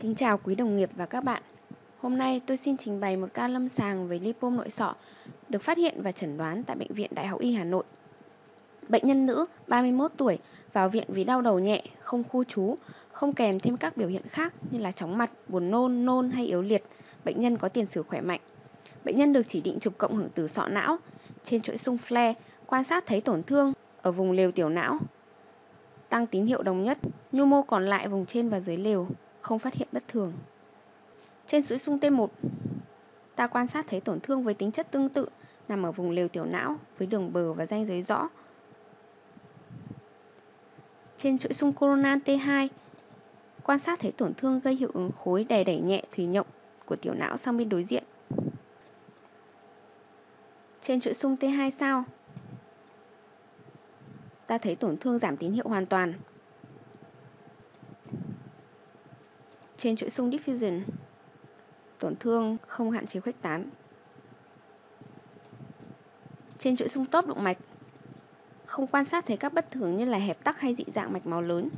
kính chào quý đồng nghiệp và các bạn. Hôm nay tôi xin trình bày một ca lâm sàng về lipom nội sọ được phát hiện và chẩn đoán tại Bệnh viện Đại học Y Hà Nội. Bệnh nhân nữ 31 tuổi vào viện vì đau đầu nhẹ, không khu trú, không kèm thêm các biểu hiện khác như là chóng mặt, buồn nôn, nôn hay yếu liệt. Bệnh nhân có tiền sử khỏe mạnh. Bệnh nhân được chỉ định chụp cộng hưởng từ sọ não trên chuỗi xung flare, quan sát thấy tổn thương ở vùng lều tiểu não, tăng tín hiệu đồng nhất, nhu mô còn lại vùng trên và dưới lều, không phát hiện bất thường. Trên chuỗi xung T1, ta quan sát thấy tổn thương với tính chất tương tự nằm ở vùng lều tiểu não với đường bờ và ranh giới rõ. Trên chuỗi xung coronal T2, quan sát thấy tổn thương gây hiệu ứng khối đè đẩy nhẹ thủy nhộng của tiểu não sang bên đối diện. Trên chuỗi xung T2 sao, ta thấy tổn thương giảm tín hiệu hoàn toàn. Trên chuỗi xung diffusion, tổn thương không hạn chế khuếch tán. Trên chuỗi xung top động mạch, không quan sát thấy các bất thường như là hẹp tắc hay dị dạng mạch máu lớn.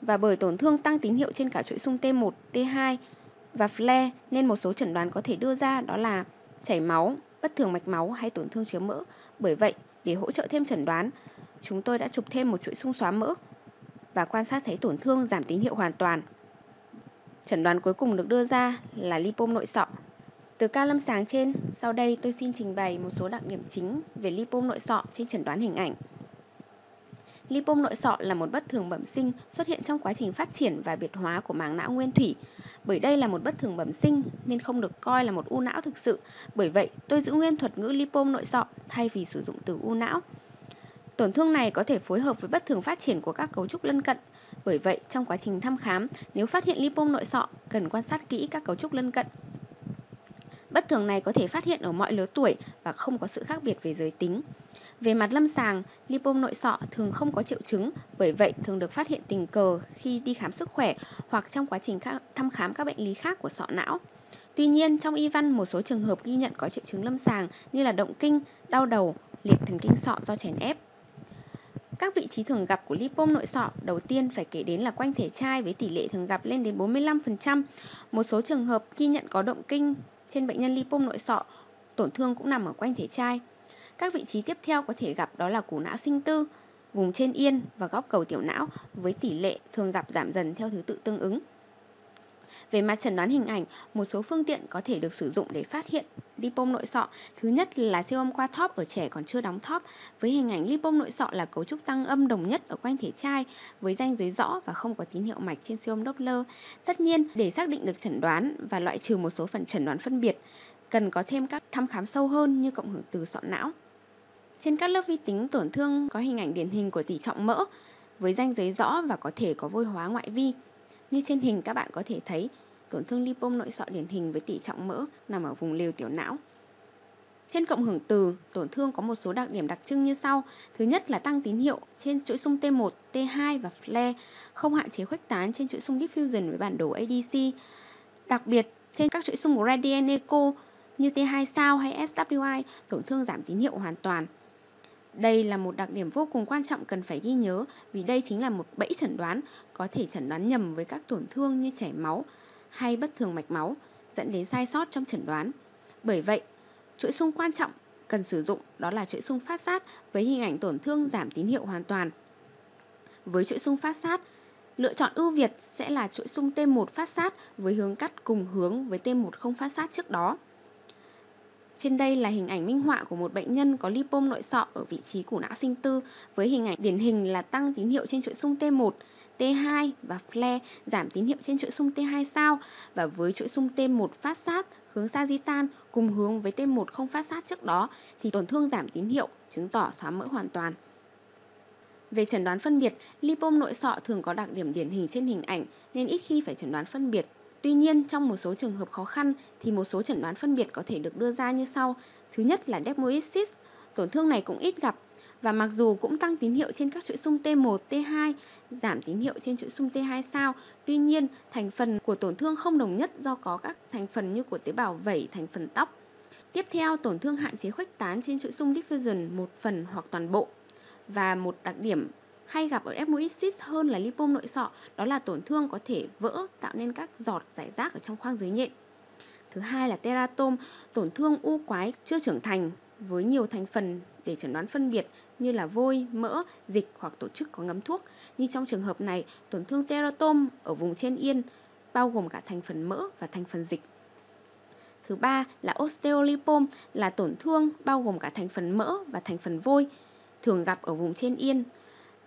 Và bởi tổn thương tăng tín hiệu trên cả chuỗi xung T1, T2 và flare nên một số chẩn đoán có thể đưa ra đó là chảy máu, bất thường mạch máu hay tổn thương chứa mỡ. Bởi vậy, để hỗ trợ thêm chẩn đoán, chúng tôi đã chụp thêm một chuỗi xung xóa mỡ và quan sát thấy tổn thương giảm tín hiệu hoàn toàn. Chẩn đoán cuối cùng được đưa ra là lipom nội sọ. Từ ca lâm sàng trên, sau đây tôi xin trình bày một số đặc điểm chính về lipom nội sọ trên chẩn đoán hình ảnh. Lipom nội sọ là một bất thường bẩm sinh xuất hiện trong quá trình phát triển và biệt hóa của màng não nguyên thủy. Bởi đây là một bất thường bẩm sinh nên không được coi là một u não thực sự. Bởi vậy, tôi giữ nguyên thuật ngữ lipom nội sọ thay vì sử dụng từ u não. Tổn thương này có thể phối hợp với bất thường phát triển của các cấu trúc lân cận. Bởi vậy, trong quá trình thăm khám, nếu phát hiện lipom nội sọ, cần quan sát kỹ các cấu trúc lân cận. Bất thường này có thể phát hiện ở mọi lứa tuổi và không có sự khác biệt về giới tính. Về mặt lâm sàng, lipom nội sọ thường không có triệu chứng, bởi vậy thường được phát hiện tình cờ khi đi khám sức khỏe hoặc trong quá trình thăm khám các bệnh lý khác của sọ não. Tuy nhiên, trong y văn, một số trường hợp ghi nhận có triệu chứng lâm sàng như là động kinh, đau đầu, liệt thần kinh sọ do chèn ép. Các vị trí thường gặp của lipom nội sọ đầu tiên phải kể đến là quanh thể chai với tỷ lệ thường gặp lên đến 45%. Một số trường hợp ghi nhận có động kinh trên bệnh nhân lipom nội sọ, tổn thương cũng nằm ở quanh thể chai. Các vị trí tiếp theo có thể gặp đó là củ não sinh tư, vùng trên yên và góc cầu tiểu não với tỷ lệ thường gặp giảm dần theo thứ tự tương ứng. Về mặt chẩn đoán hình ảnh, một số phương tiện có thể được sử dụng để phát hiện lipom nội sọ. Thứ nhất là siêu âm qua thóp ở trẻ còn chưa đóng thóp. Với hình ảnh lipom nội sọ là cấu trúc tăng âm đồng nhất ở quanh thể chai với ranh giới rõ và không có tín hiệu mạch trên siêu âm Doppler. Tất nhiên, để xác định được chẩn đoán và loại trừ một số phần chẩn đoán phân biệt, cần có thêm các thăm khám sâu hơn như cộng hưởng từ sọ não. Trên các lớp vi tính tổn thương có hình ảnh điển hình của tỷ trọng mỡ với ranh giới rõ và có thể có vôi hóa ngoại vi. Như trên hình các bạn có thể thấy, tổn thương lipom nội sọ điển hình với tỷ trọng mỡ nằm ở vùng lều tiểu não. Trên cộng hưởng từ, tổn thương có một số đặc điểm đặc trưng như sau. Thứ nhất là tăng tín hiệu trên chuỗi sung T1, T2 và flare, không hạn chế khuếch tán trên chuỗi sung diffusion với bản đồ ADC. Đặc biệt, trên các chuỗi xung gradient echo như T2 sao hay SWI, tổn thương giảm tín hiệu hoàn toàn. Đây là một đặc điểm vô cùng quan trọng cần phải ghi nhớ vì đây chính là một bẫy chẩn đoán có thể chẩn đoán nhầm với các tổn thương như chảy máu hay bất thường mạch máu dẫn đến sai sót trong chẩn đoán. Bởi vậy, chuỗi xung quan trọng cần sử dụng đó là chuỗi xung phát sát với hình ảnh tổn thương giảm tín hiệu hoàn toàn. Với chuỗi xung phát sát, lựa chọn ưu việt sẽ là chuỗi xung T1 phát sát với hướng cắt cùng hướng với T1 không phát sát trước đó. Trên đây là hình ảnh minh họa của một bệnh nhân có lipom nội sọ ở vị trí củ não sinh tư với hình ảnh điển hình là tăng tín hiệu trên chuỗi xung T1, T2 và flare giảm tín hiệu trên chuỗi xung T2 sao và với chuỗi xung T1 phát sát hướng sagittal cùng hướng với T1 không phát sát trước đó thì tổn thương giảm tín hiệu chứng tỏ xóa mỡ hoàn toàn. Về chẩn đoán phân biệt, lipom nội sọ thường có đặc điểm điển hình trên hình ảnh nên ít khi phải chẩn đoán phân biệt Tuy nhiên, trong một số trường hợp khó khăn thì một số chẩn đoán phân biệt có thể được đưa ra như sau. Thứ nhất là dermoisis, tổn thương này cũng ít gặp và mặc dù cũng tăng tín hiệu trên các chuỗi xung T1, T2, giảm tín hiệu trên chuỗi xung T2 sao, tuy nhiên thành phần của tổn thương không đồng nhất do có các thành phần như của tế bào vẩy, thành phần tóc. Tiếp theo, tổn thương hạn chế khuếch tán trên chuỗi xung diffusion một phần hoặc toàn bộ. Và một đặc điểm hay gặp ở ethmoisis hơn là lipom nội sọ, đó là tổn thương có thể vỡ tạo nên các giọt giải rác ở trong khoang dưới nhện. Thứ hai là teratom, tổn thương u quái chưa trưởng thành với nhiều thành phần để chẩn đoán phân biệt như là vôi, mỡ, dịch hoặc tổ chức có ngấm thuốc. Như trong trường hợp này, tổn thương teratom ở vùng trên yên bao gồm cả thành phần mỡ và thành phần dịch. Thứ ba là osteolipom là tổn thương bao gồm cả thành phần mỡ và thành phần vôi, thường gặp ở vùng trên yên.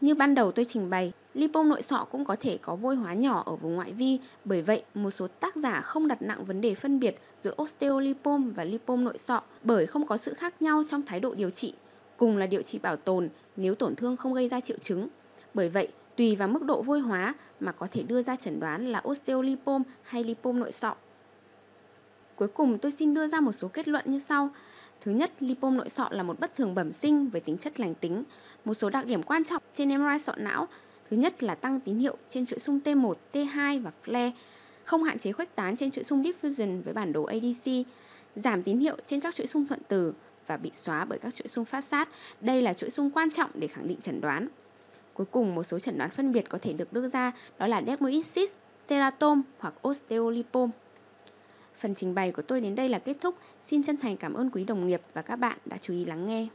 Như ban đầu tôi trình bày, lipom nội sọ cũng có thể có vôi hóa nhỏ ở vùng ngoại vi, bởi vậy một số tác giả không đặt nặng vấn đề phân biệt giữa osteolipom và lipom nội sọ bởi không có sự khác nhau trong thái độ điều trị, cùng là điều trị bảo tồn nếu tổn thương không gây ra triệu chứng. Bởi vậy, tùy vào mức độ vôi hóa mà có thể đưa ra chẩn đoán là osteolipom hay lipom nội sọ. Cuối cùng tôi xin đưa ra một số kết luận như sau. Thứ nhất, lipom nội sọ là một bất thường bẩm sinh với tính chất lành tính. Một số đặc điểm quan trọng trên MRI sọ não. Thứ nhất là tăng tín hiệu trên chuỗi xung T1, T2 và flare, không hạn chế khuếch tán trên chuỗi xung diffusion với bản đồ ADC, giảm tín hiệu trên các chuỗi xung thuận từ và bị xóa bởi các chuỗi xung phát sát. Đây là chuỗi xung quan trọng để khẳng định chẩn đoán. Cuối cùng, một số chẩn đoán phân biệt có thể được đưa ra đó là desmoid cyst teratom hoặc osteolipom. Phần trình bày của tôi đến đây là kết thúc. Xin chân thành cảm ơn quý đồng nghiệp và các bạn đã chú ý lắng nghe.